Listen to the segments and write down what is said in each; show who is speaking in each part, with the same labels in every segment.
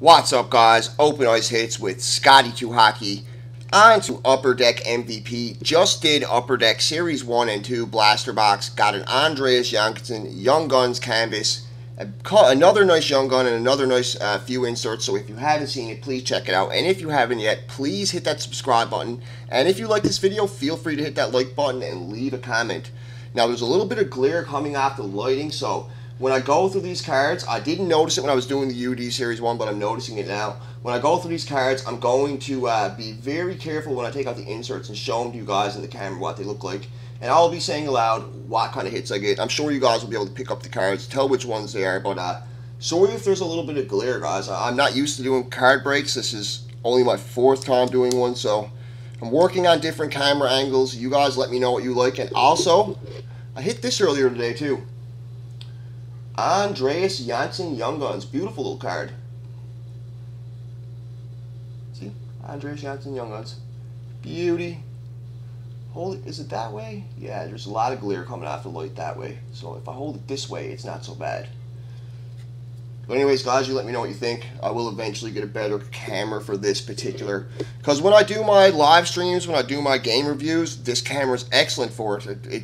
Speaker 1: What's up, guys? Open Ice Hits with Scotty 2 Hockey. On to Upper Deck MVP. Just did Upper Deck Series 1 and 2 Blaster Box. Got an Andreas Johnsson Young Guns canvas. Another nice Young Gun and another nice uh, few inserts. So if you haven't seen it, please check it out. And if you haven't yet, please hit that subscribe button. And if you like this video, feel free to hit that like button and leave a comment. Now, there's a little bit of glare coming off the lighting, so when I go through these cards, I didn't notice it when I was doing the UD Series 1, but I'm noticing it now. When I go through these cards, I'm going to uh, be very careful when I take out the inserts and show them to you guys in the camera what they look like. And I'll be saying aloud what kind of hits I get. I'm sure you guys will be able to pick up the cards, tell which ones they are, but uh, sorry if there's a little bit of glare, guys. I'm not used to doing card breaks. This is only my fourth time doing one, so I'm working on different camera angles. You guys let me know what you like. And also, I hit this earlier today, too. Andreas Johnsson Young Guns. Beautiful little card. See? Andreas Johnsson Young Guns. Beauty. Hold it. Is it that way? Yeah, there's a lot of glare coming off the light that way. So if I hold it this way, it's not so bad. But anyways, guys, you let me know what you think. I will eventually get a better camera for this particular. Because when I do my live streams, when I do my game reviews, this camera is excellent for it. It, it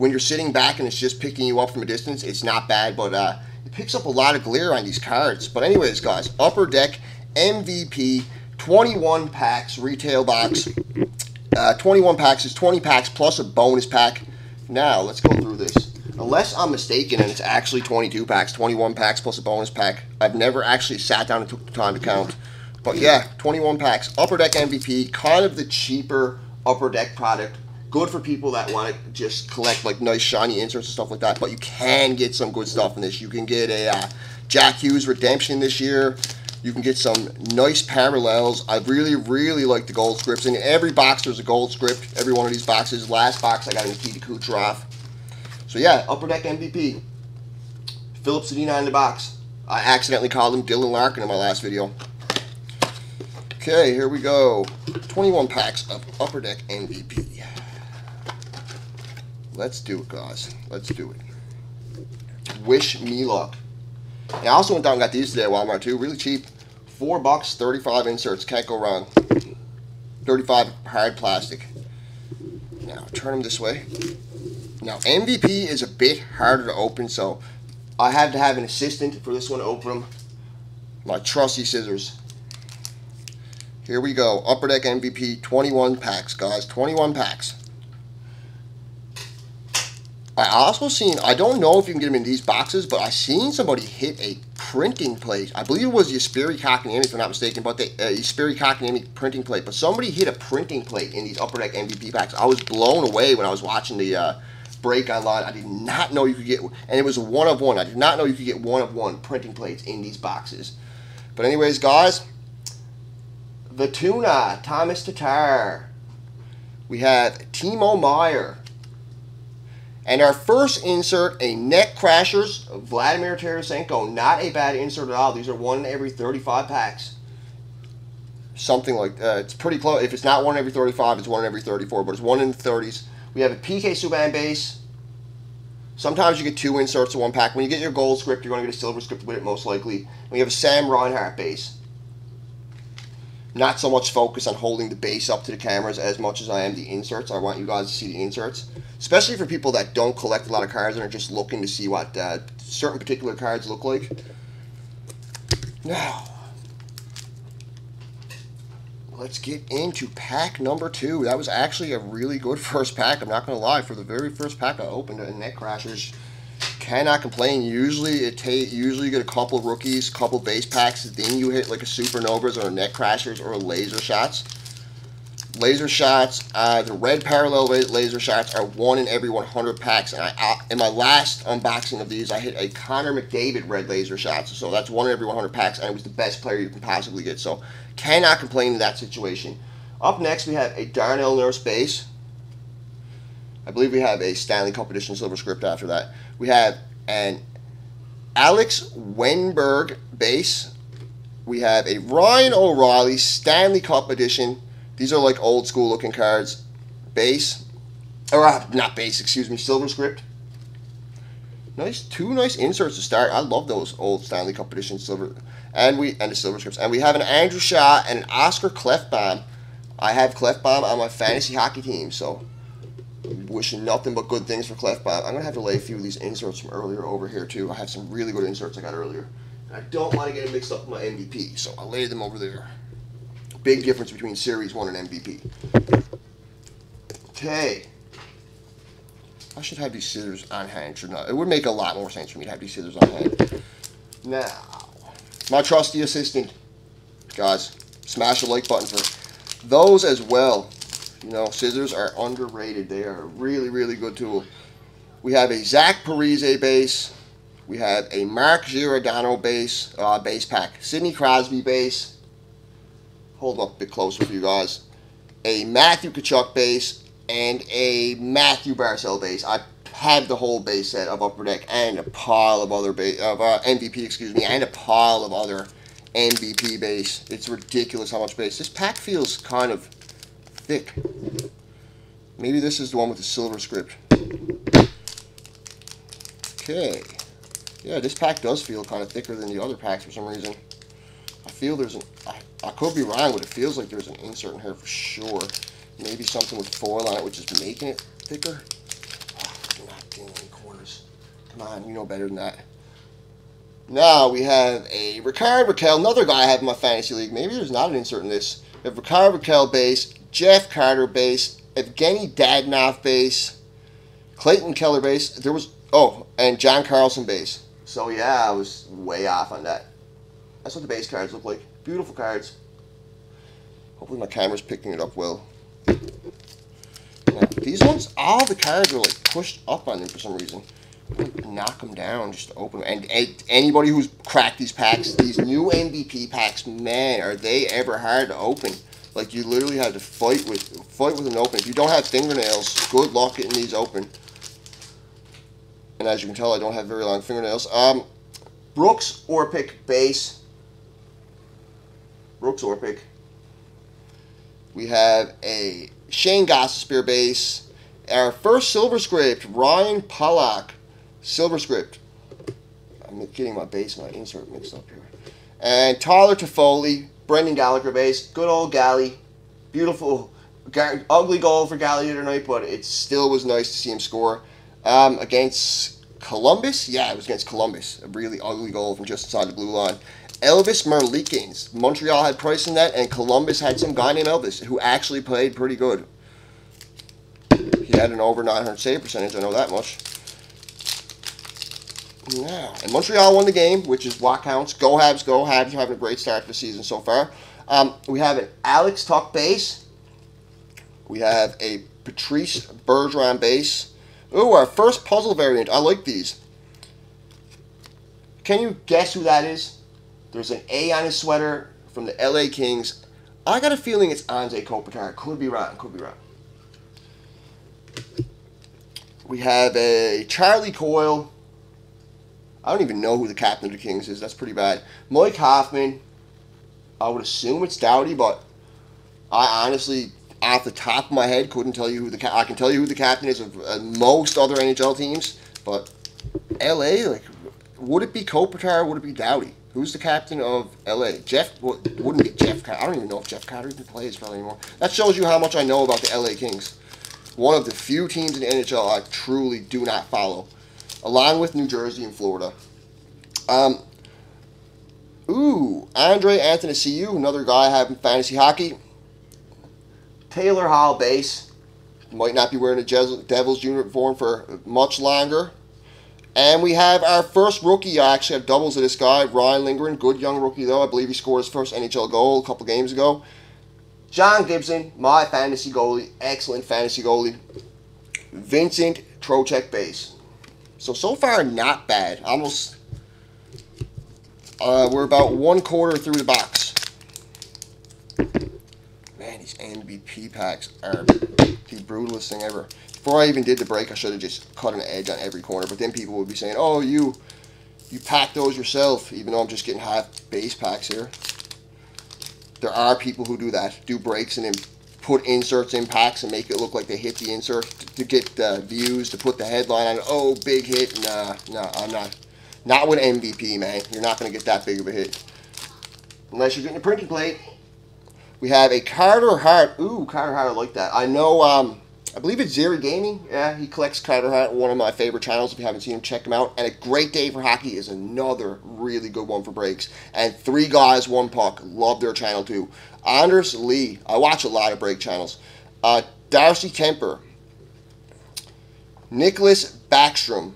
Speaker 1: when you're sitting back and it's just picking you up from a distance, it's not bad, but uh, it picks up a lot of glare on these cards. But anyways, guys, Upper Deck MVP, 21 packs, retail box. Uh, 21 packs is 20 packs plus a bonus pack. Now, let's go through this. Unless I'm mistaken and it's actually 22 packs, 21 packs plus a bonus pack. I've never actually sat down and took the time to count. But yeah, 21 packs. Upper Deck MVP, kind of the cheaper Upper Deck product good for people that want to just collect like nice shiny inserts and stuff like that. But you can get some good stuff in this. You can get a uh, Jack Hughes redemption this year. You can get some nice parallels. I really, really like the gold scripts. In every box, there's a gold script. Every one of these boxes. Last box, I got Nikita Kucherov. So yeah, Upper Deck MVP. Filip Zadina in the box. I accidentally called him Dylan Larkin in my last video. Okay, here we go. 21 packs of Upper Deck MVP. Let's do it, guys. Let's do it. Wish me luck. And I also went down and got these today at Walmart too. Really cheap. Four bucks, 35 inserts. Can't go wrong. 35 hard plastic. Now, turn them this way. Now, MVP is a bit harder to open, so I had to have an assistant for this one to open them. My trusty scissors. Here we go. Upper Deck MVP, 21 packs, guys. 21 packs. I also seen, I don't know if you can get them in these boxes, but I seen somebody hit a printing plate. I believe it was the Jesperi Kotkaniemi, if I'm not mistaken, but the uh, Jesperi Kotkaniemi printing plate. But somebody hit a printing plate in these Upper Deck MVP packs. I was blown away when I was watching the uh, break online. I did not know you could get, and it was a one of one. I did not know you could get one of one printing plates in these boxes. But anyways, guys, the tuna, Thomas Tatar. We have Timo Meier. And our first insert, a Net Crashers, Vladimir Tarasenko. Not a bad insert at all. These are one in every 35 packs. Something like uh, It's pretty close. If it's not one in every 35, it's one in every 34, but it's one in the 30s. We have a PK Subban base. Sometimes you get two inserts in one pack. When you get your gold script, you're going to get a silver script with it most likely. We have a Sam Reinhart base not so much focus on holding the base up to the cameras as much as I am the inserts. I want you guys to see the inserts, especially for people that don't collect a lot of cards and are just looking to see what uh, certain particular cards look like. Now, let's get into pack number two. That was actually a really good first pack. I'm not going to lie. For the very first pack I opened, a Net Crashers cannot complain. Usually it take usually you get a couple rookies, couple base packs, then you hit like a supernovas or a net crashers or laser shots. Laser shots, uh, the red parallel laser shots are one in every 100 packs. And I, I, in my last unboxing of these, I hit a Connor McDavid red laser shots. So that's one in every 100 packs, and it was the best player you can possibly get. So cannot complain in that situation. Up next, we have a Darnell Nurse base. I believe we have a Stanley Cup Edition Silver Script after that. We have an Alex Wennberg base. We have a Ryan O'Reilly Stanley Cup Edition. These are like old school looking cards. Base. Or uh, not base, excuse me, Silver Script. Nice, two nice inserts to start. I love those old Stanley Cup edition silver, and we and the silver scripts. And we have an Andrew Shaw and an Oscar Klefbom. I have Klefbom on my fantasy hockey team, so wishing nothing but good things for Klefbom. I'm gonna have to lay a few of these inserts from earlier over here too. I have some really good inserts I got earlier. And I don't want to get them mixed up with my MVP, so I'll lay them over there. Big difference between Series 1 and MVP. Okay. I should have these scissors on hand, should not. It would make a lot more sense for me to have these scissors on hand. Now, my trusty assistant, guys, smash the like button for those as well. You know, scissors are underrated. They are a really, really good tool. We have a Zach Parise base. We have a Mark Giordano base, uh, base pack. Sidney Crosby base. Hold up a bit closer for you guys. A Matthew Tkachuk base and a Mathew Barzal base. I have the whole base set of Upper Deck and a pile of other base of uh, MVP, excuse me, and a pile of other MVP base. It's ridiculous how much base. This pack feels kind of thick. Maybe this is the one with the silver script. Okay. Yeah, this pack does feel kind of thicker than the other packs for some reason. I feel there's an... I, I could be wrong, but it feels like there's an insert in here for sure. Maybe something with foil on it, which is making it thicker. Oh, not corners. Come on, you know better than that. Now we have a Rickard Rakell, another guy I have in my fantasy league. Maybe there's not an insert in this. Have Rickard Rakell base, Jeff Carter base, Evgeny Dadonov base, Clayton Keller base. There was oh, and John Carlson base. So yeah, I was way off on that. That's what the base cards look like. Beautiful cards. Hopefully my camera's picking it up well. Now, these ones, all the cards are like pushed up on them for some reason. Knock them down just to open them. And, and anybody who's cracked these packs, these new MVP packs, man, are they ever hard to open. Like you literally have to fight with fight with an open. If you don't have fingernails, good luck getting these open. And as you can tell, I don't have very long fingernails. Um, Brooks Orpik base. Brooks Orpik. We have a Shane Gostisbehere base. Our first silver script, Ryan Pulock, silver script. I'm getting my base my insert mixed up here. And Tyler Toffoli, Brendan Gallagher base. Good old Gally. Beautiful. Ugly goal for Gally tonight, but it still was nice to see him score. Um, against Columbus? Yeah, it was against Columbus. A really ugly goal from just inside the blue line. Elvis Merzlikins. Montreal had Price in that, and Columbus had some guy named Elvis who actually played pretty good. He had an over 900 save percentage, I know that much. Yeah, and Montreal won the game, which is what counts. Go Habs, go Habs. You're having a great start to the season so far. Um, we have an Alex Tuch base. We have a Patrice Bergeron base. Ooh, our first puzzle variant. I like these. Can you guess who that is? There's an A on his sweater from the LA Kings. I got a feeling it's Anze Kopitar. Could be wrong. Could be wrong. We have a Charlie Coyle. I don't even know who the captain of the Kings is. That's pretty bad. Mike Hoffman. I would assume it's Doughty, but I honestly, off the top of my head, couldn't tell you who the I can tell you who the captain is of uh, most other NHL teams, but LA, like, would it be Kopitar? Would it be Doughty? Who's the captain of LA? Jeff well, wouldn't be Jeff. I don't even know if Jeff Carter even plays probably anymore. That shows you how much I know about the LA Kings. One of the few teams in the NHL I truly do not follow, along with New Jersey and Florida. Um, ooh, Andre Athanasiou, another guy I have in fantasy hockey. Taylor Hall base. Might not be wearing a Devils uniform for much longer. And we have our first rookie. I actually have doubles of this guy, Ryan Lindgren. Good young rookie, though. I believe he scored his first NHL goal a couple games ago. John Gibson, my fantasy goalie. Excellent fantasy goalie. Vincent Trocheck base. So, so far, not bad. Almost, uh, we're about one quarter through the box. Man, these MVP packs are the brutalest thing ever. Before I even did the break, I should have just cut an edge on every corner. But then people would be saying, oh, you you pack those yourself, even though I'm just getting half base packs here. There are people who do that, do breaks and then put inserts in packs and make it look like they hit the insert to get the views, to put the headline on, oh, big hit. Nah, nah, I'm not. Not with MVP, man. You're not going to get that big of a hit. Unless you're getting a printing plate. We have a Carter Hart. Ooh, Carter Hart, I like that. I know, um, I believe it's Zeri Gaming. Yeah, he collects Carter Hart, one of my favorite channels. If you haven't seen him, check him out. And a Great Day for Hockey is another really good one for breaks. And Three Guys, One Puck. Love their channel too. Anders Lee. I watch a lot of break channels. Uh, Darcy Kuemper. Nicklas Backstrom.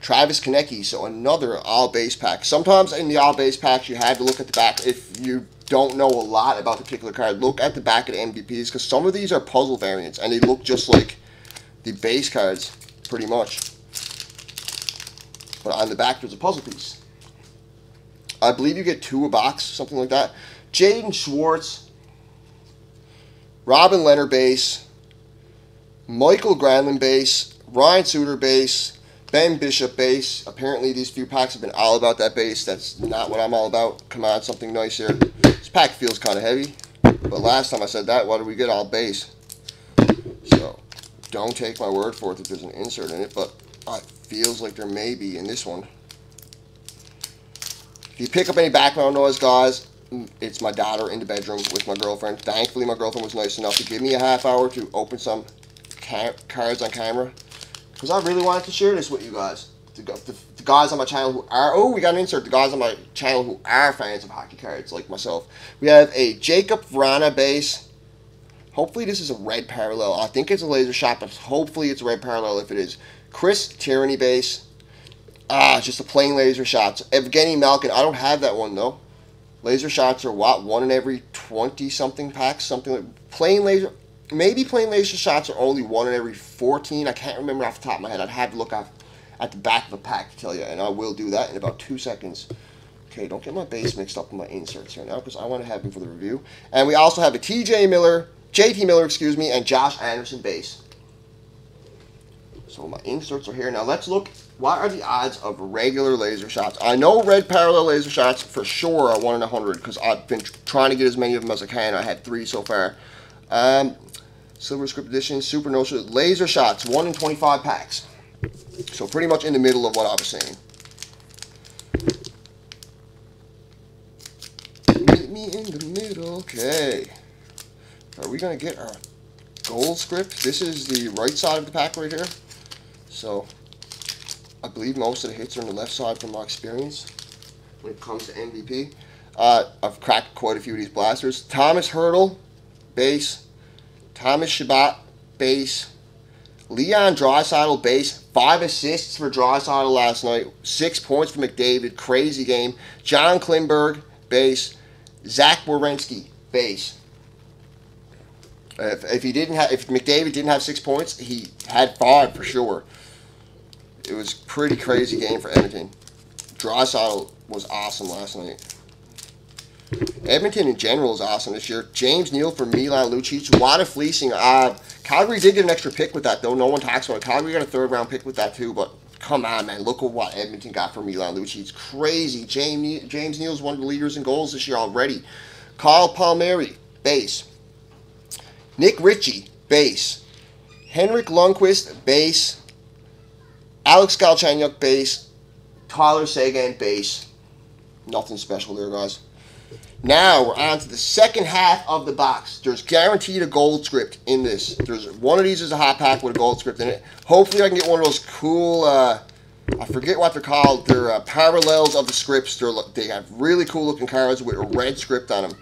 Speaker 1: Travis Konecny, so another all base pack. Sometimes in the all base packs, you have to look at the back if you don't know a lot about the particular card. Look at the back of the MVPs because some of these are puzzle variants and they look just like the base cards, pretty much. But on the back, there's a puzzle piece. I believe you get two a box, something like that. Jaden Schwartz, Robin Leonard base, Mikael Granlund base, Ryan Suter base, Ben Bishop base. Apparently, these few packs have been all about that base. That's not what I'm all about. Come on, something nice here. This pack feels kind of heavy. But last time I said that, what did we get? All base. So, don't take my word for it that there's an insert in it. But it feels like there may be in this one. If you pick up any background noise, guys, mm, it's my daughter in the bedroom with my girlfriend. Thankfully, my girlfriend was nice enough to give me a half hour to open some cards on camera because I really wanted to share this with you guys. The, guys on my channel who are, oh, we got an insert. The guys on my channel who are fans of hockey cards, like myself. We have a Jakub Vrana base. Hopefully this is a red parallel. I think it's a laser shot, but hopefully it's a red parallel if it is. Chris Tierney base. Ah, just a plain laser shots. Evgeny Malkin. I don't have that one, though. Laser shots are what? One in every 20 something packs? Something like plain laser maybe plain laser shots are only one in every 14. I can't remember off the top of my head. I'd have to look at, at the back of the pack to tell you, and I will do that in about two seconds. Okay, don't get my base mixed up with my inserts here now because I want to have them for the review. And we also have a TJ Miller, JT Miller, excuse me, and Josh Anderson base. So my inserts are here. Now let's look, what are the odds of regular laser shots? I know red parallel laser shots for sure are 1 in 100 because I've been trying to get as many of them as I can. I had three so far. Um, Silver Script Edition, Super No Laser Shots, 1 in 25 packs. So pretty much in the middle of what I was saying. Meet me in the middle. Okay. Are we going to get our gold script? This is the right side of the pack right here. So I believe most of the hits are on the left side from my experience when it comes to MVP. Uh, I've cracked quite a few of these blasters. Tomas Hertl, base. Thomas Chabot, base. Leon Draisaitl, base. Five assists for Draisaitl last night. Six points for McDavid. Crazy game. John Klingberg, base. Zach Werenski, base. If, if he didn't have, if McDavid didn't have six points, he had five for sure. It was pretty crazy game for Edmonton. Draisaitl was awesome last night. Edmonton in general is awesome this year. James Neal for Milan Lucic. A lot of fleecing. Uh, Calgary did get an extra pick with that, though. No one talks about it. Calgary got a third round pick with that, too. But come on, man. Look at what Edmonton got for Milan Lucic. Crazy. James, James Neal is one of the leaders in goals this year already. Kyle Palmieri, base. Nick Ritchie, base. Henrik Lundqvist, base. Alex Galchenyuk, base. Tyler Seguin, base. Nothing special there, guys. Now we're on to the second half of the box. There's guaranteed a gold script in this. There's one of these is a hot pack with a gold script in it. Hopefully I can get one of those cool, uh, I forget what they're called. They're uh, parallels of the scripts. They're, they have really cool looking cards with a red script on them.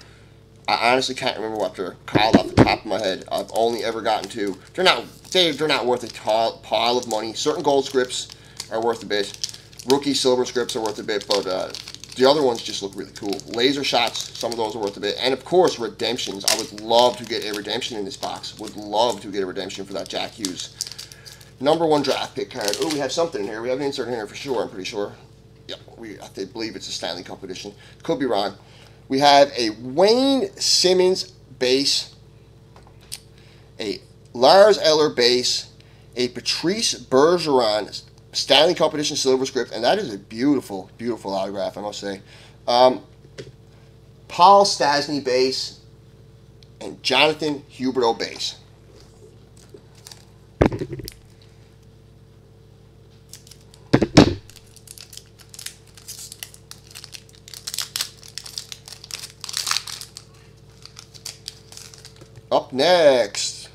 Speaker 1: I honestly can't remember what they're called off the top of my head. I've only ever gotten two. They're not they, they're not worth a tall, pile of money. Certain gold scripts are worth a bit. Rookie silver scripts are worth a bit, but uh, the other ones just look really cool. Laser shots, some of those are worth a bit. And of course, redemptions. I would love to get a redemption in this box. Would love to get a redemption for that Jack Hughes. Number one draft pick card. Oh, we have something in here. We have an insert in here for sure, I'm pretty sure. Yep, we, I believe it's a Stanley Cup edition. Could be wrong. We have a Wayne Simmonds base, a Lars Eller base, a Patrice Bergeron Stanley Cup Edition Silver Script, and that is a beautiful, beautiful autograph, I must say. Um, Paul Stastny base, and Jonathan Huberdeau base. Up next,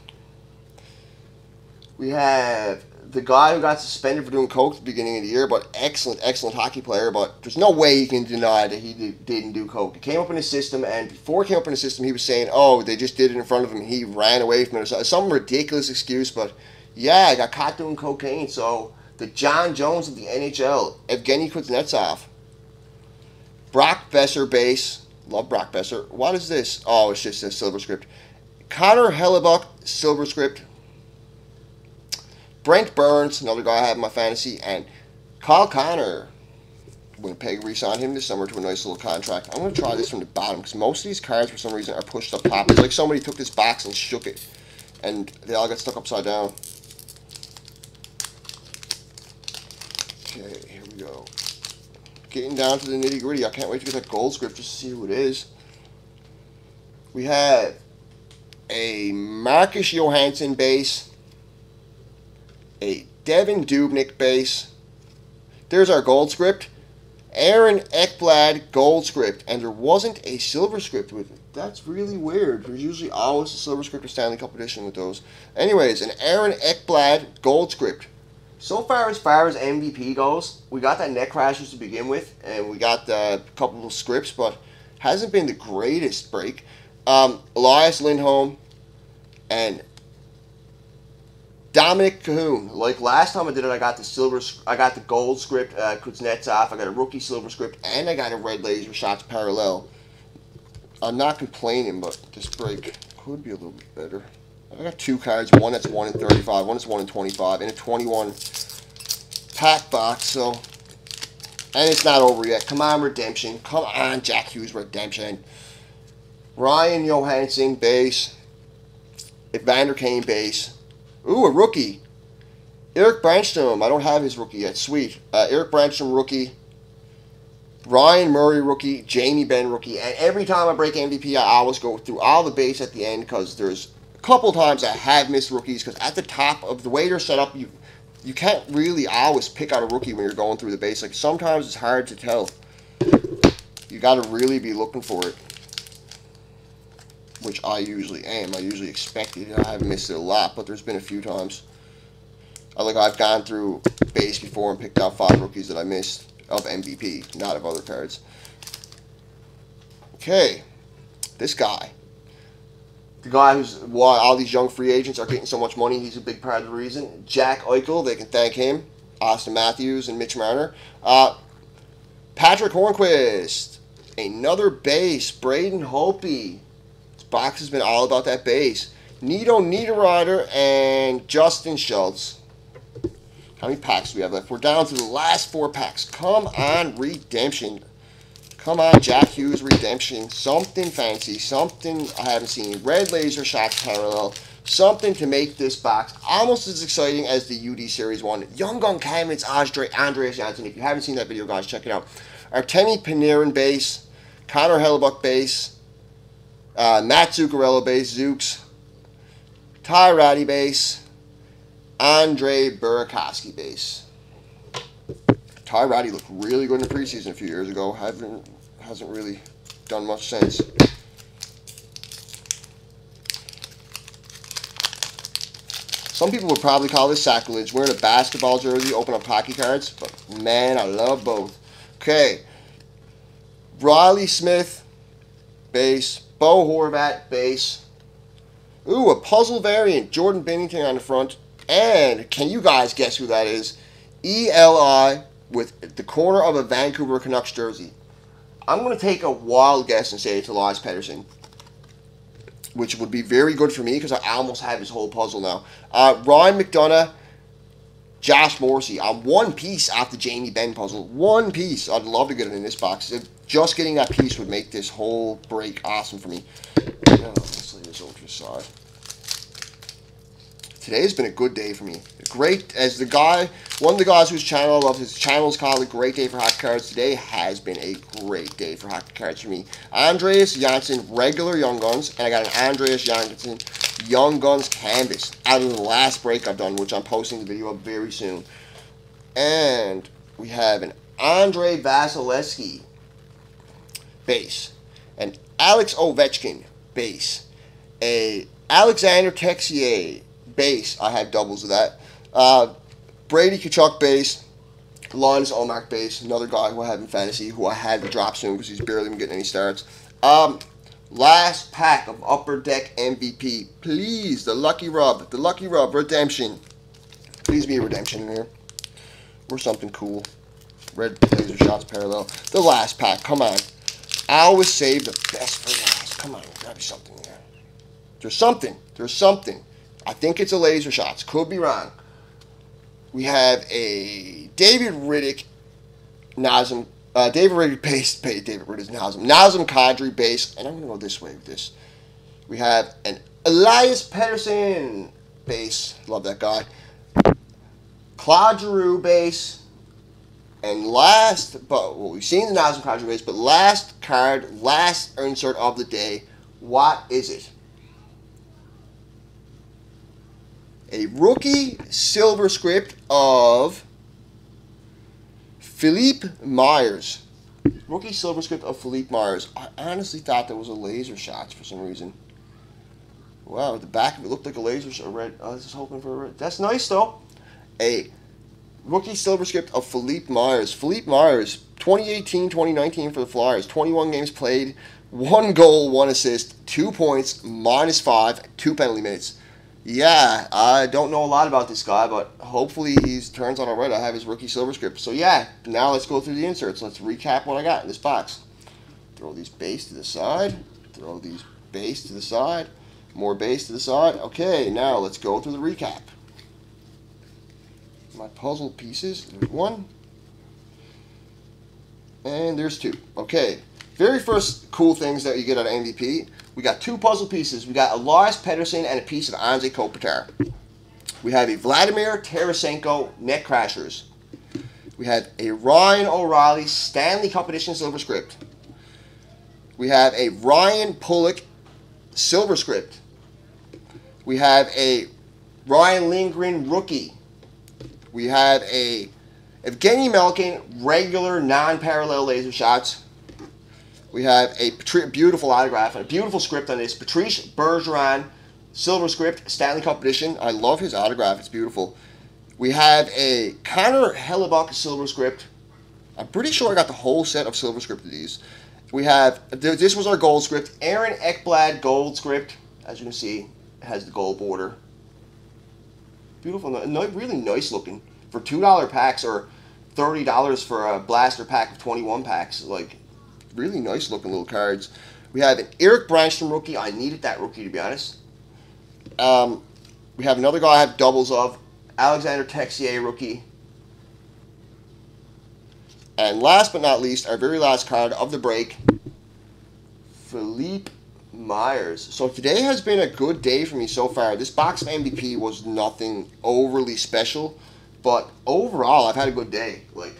Speaker 1: we have the guy who got suspended for doing coke at the beginning of the year, but excellent, excellent hockey player. But there's no way you can deny that he did, didn't do coke. It came up in his system, and before it came up in his system, he was saying, "Oh, they just did it in front of him. He ran away from it." Some ridiculous excuse, but yeah, I got caught doing cocaine. So the Jon Jones of the NHL, Evgeny Kuznetsov, Brock Boeser base. Love Brock Boeser. What is this? Oh, it's just a silver script. Connor Hellebuyck, silver script. Brent Burns, another guy I have in my fantasy, and Kyle Connor. Winnipeg re-signed him this summer to a nice little contract. I'm going to try this from the bottom because most of these cards, for some reason, are pushed up top. It's like somebody took this box and shook it, and they all got stuck upside down. Okay, here we go. Getting down to the nitty gritty. I can't wait to get that gold script just to see who it is. We have a Marcus Johansson base, a Devin Dubnyk base. There's our gold script. Aaron Ekblad gold script, and there wasn't a silver script with it. That's really weird. There's usually always a silver script or Stanley Cup edition with those. Anyways, an Aaron Ekblad gold script. So far, as far as MVP goes, we got that net crashers to begin with, and we got a couple of scripts, but hasn't been the greatest break. Um, Elias Lindholm and Dominik Kahun. Like last time I did it, I got the silver, I got the gold script, uh, Kuznetsov. I got a rookie silver script, and I got a red laser shots parallel. I'm not complaining, but this break could be a little bit better. I got two cards, one that's 1 in 35, one that's 1 in 25, and a 21 pack box, so... And it's not over yet. Come on, Redemption. Come on, Jack Hughes Redemption. Ryan Johansen, base. Evander Kane, base. Ooh, a rookie. Erik Brännström. I don't have his rookie yet. Sweet. Uh, Erik Brännström, rookie. Ryan Murray, rookie. Jamie Benn, rookie. And every time I break MVP, I always go through all the base at the end because there's a couple times I have missed rookies because at the top of the way they're set up, you you can't really always pick out a rookie when you're going through the base. Like sometimes it's hard to tell. You got to really be looking for it, which I usually am. I usually expect it. I haven't missed it a lot, but there's been a few times. I like I've gone through base before and picked out five rookies that I missed of MVP, not of other cards. Okay, this guy the guy who's why all these young free agents are getting so much money. He's a big part of the reason. Jack Eichel, they can thank him. Auston Matthews and Mitch Marner. Uh, Patric Hornqvist, another base. Braden Holtby. Box has been all about that base. Nino Niederreiter and Justin Schultz. How many packs do we have left? We're down to the last four packs. Come on, redemption. Come on, Jack Hughes Redemption. Something fancy. Something I haven't seen. Red Laser Shots Parallel. Something to make this box almost as exciting as the UD Series 1. Young Gun Cameron's Andre, Andreas Johnsson. If you haven't seen that video, guys, check it out. Artemi Panarin base. Connor Hellebuyck base. Uh, Matt Zuccarello base. Zooks. Ty Rattie base. Andre Burakovsky base. Ty Rattie looked really good in the preseason a few years ago. Haven't hasn't really done much since. Some people would probably call this sacrilege. Wearing a basketball jersey, open up hockey cards. But man, I love both. Okay. Riley Smith, base. Bo Horvat, base. Ooh, a puzzle variant. Jordan Binnington on the front. And can you guys guess who that is? ELI with the corner of a Vancouver Canucks jersey. I'm going to take a wild guess and say it's Elias Pettersson, which would be very good for me because I almost have his whole puzzle now. Uh, Ryan McDonagh, Josh Morrissey. I'm one piece off the Jamie Benn puzzle. One piece. I'd love to get it in this box. Just getting that piece would make this whole break awesome for me. Let's this over side. today's been a good day for me. Great, as the guy, one of the guys whose channel I love, his channel is called A Great Day for Hockey Cards. Today has been a great day for hockey cards for me. Andreas Johnsson, regular Young Guns, and I got an Andreas Johnsson Young Guns canvas out of the last break I've done, which I'm posting the video of very soon. And we have an Andre Vasilevskiy base, an Alex Ovechkin base, a Alexander Texier base. I have doubles of that. Uh, Brady Tkachuk base. Linus Ullmark base. Another guy who I have in fantasy who I had to drop soon because he's barely been getting any starts. Um, last pack of Upper Deck MVP. Please, the Lucky Rub. The Lucky Rub redemption. Please be a redemption in here. Or something cool. Red laser shots parallel. The last pack. Come on. I always save the best for last. Come on. Gotta be something there. There's something. There's something. I think it's a laser shots. Could be wrong. We have a David Rittich, Nazem uh, David Rittich base, David Rittich Nazem Nazem Kadri base, and I'm gonna go this way with this. We have an Elias Pettersson base. Love that guy. Claude Giroux base. And last, but well, we've seen the Nazem Kadri base, but last card, last insert of the day. What is it? a rookie silver script of Philippe Myers. Rookie silver script of Philippe Myers. I honestly thought that was a laser shots for some reason. Wow, the back of it looked like a laser shot. Red. I was just hoping for a red. That's nice though. A rookie silver script of Philippe Myers. Philippe Myers, 2018-2019 for the Flyers. 21 games played, one goal, one assist, two points, minus five, two penalty minutes. Yeah, I don't know a lot about this guy, but hopefully he turns on all right. I have his rookie silver script. So yeah, now let's go through the inserts. Let's recap what I got in this box. Throw these base to the side. Throw these base to the side. More base to the side. Okay, now let's go through the recap. My puzzle pieces. There's one. And there's two. Okay, very first cool things that you get out of MVP we got two puzzle pieces. We got a Lars Pettersson and a piece of Anze Kopitar. We have a Vladimir Tarasenko Net Crashers. We have a Ryan O'Reilly Stanley Cup Edition Silver Script. We have a Ryan Pulock Silver Script. We have a Ryan Lindgren Rookie. We have a Evgeny Malkin regular non-parallel laser shots. We have a beautiful autograph and a beautiful script on this. Patrice Bergeron, silver script, Stanley Cup edition. I love his autograph. It's beautiful. We have a Connor Hellebuyck silver script. I'm pretty sure I got the whole set of silver script of these. We have, this was our gold script. Aaron Ekblad gold script. As you can see, has the gold border. Beautiful, really nice looking. For $2 packs or $30 for a blaster pack of 21 packs. Like, really nice looking little cards. We have an Erik Brannstrom rookie. I needed that rookie to be honest. Um, we have another guy I have doubles of. Alexander Texier rookie. And last but not least, our very last card of the break, Philippe Myers. So today has been a good day for me so far. This box of MVP was nothing overly special, but overall I've had a good day. Like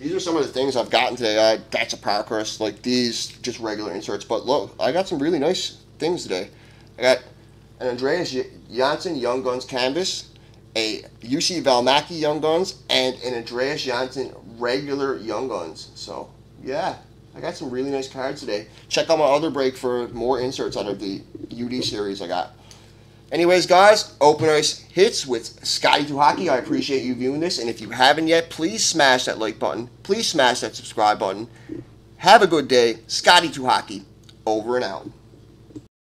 Speaker 1: these are some of the things I've gotten today. I, that's a Parkhurst, like these, just regular inserts. But look, I got some really nice things today. I got an Andreas Johnsson Young Guns canvas, a Juuso Valimaki Young Guns, and an Andreas Johnsson regular Young Guns. So, yeah, I got some really nice cards today. Check out my other break for more inserts out of the UD series I got. Anyways, guys, Open Ice Hits with Scotty 2 Hockey. I appreciate you viewing this. And if you haven't yet, please smash that like button. Please smash that subscribe button. Have a good day. Scotty 2 Hockey. Over and out.